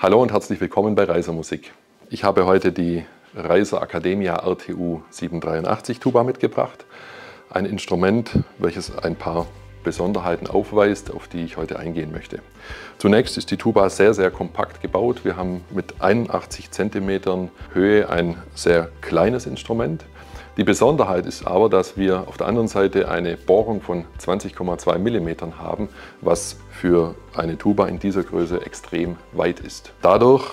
Hallo und herzlich willkommen bei Reiser Musik. Ich habe heute die Reiser Academia RTU 783 Tuba mitgebracht. Ein Instrument, welches ein paar Besonderheiten aufweist, auf die ich heute eingehen möchte. Zunächst ist die Tuba sehr, sehr kompakt gebaut. Wir haben mit 81 cm Höhe ein sehr kleines Instrument. Die Besonderheit ist aber, dass wir auf der anderen Seite eine Bohrung von 20,2 mm haben, was für eine Tuba in dieser Größe extrem weit ist. Dadurch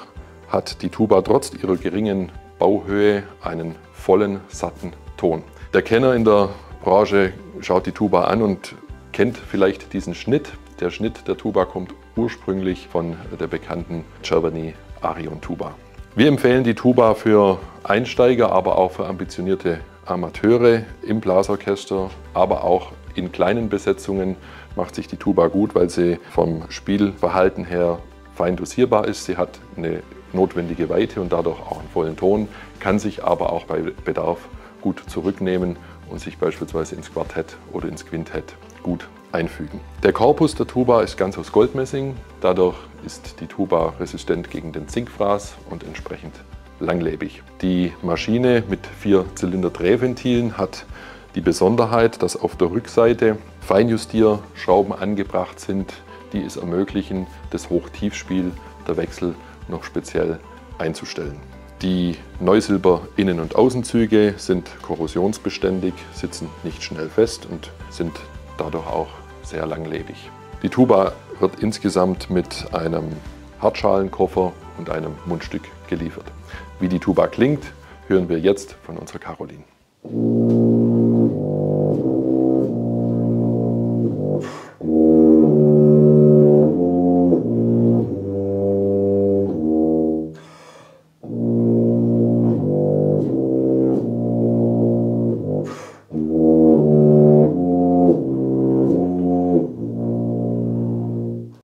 hat die Tuba trotz ihrer geringen Bauhöhe einen vollen, satten Ton. Der Kenner in der Branche schaut die Tuba an und kennt vielleicht diesen Schnitt. Der Schnitt der Tuba kommt ursprünglich von der bekannten Germany Arion Tuba. Wir empfehlen die Tuba für Einsteiger, aber auch für ambitionierte Amateure im Blasorchester, aber auch in kleinen Besetzungen macht sich die Tuba gut, weil sie vom Spielverhalten her fein dosierbar ist. Sie hat eine notwendige Weite und dadurch auch einen vollen Ton, kann sich aber auch bei Bedarf gut zurücknehmen und sich beispielsweise ins Quartett oder ins Quintett gut einfügen. Der Korpus der Tuba ist ganz aus Goldmessing, dadurch ist die Tuba resistent gegen den Zinkfraß und entsprechend langlebig. Die Maschine mit vier Zylinder-Drehventilen hat die Besonderheit, dass auf der Rückseite Feinjustierschrauben angebracht sind, die es ermöglichen, das Hoch-Tiefspiel der Wechsel noch speziell einzustellen. Die Neusilber-Innen- und Außenzüge sind korrosionsbeständig, sitzen nicht schnell fest und sind dadurch auch sehr langlebig. Die Tuba wird insgesamt mit einem Hartschalenkoffer und einem Mundstück geliefert. Wie die Tuba klingt, hören wir jetzt von unserer Caroline.